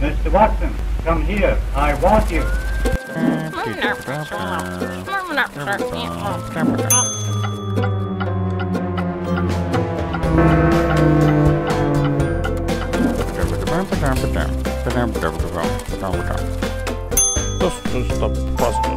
Mr. Watson, come here. I want you. This is the.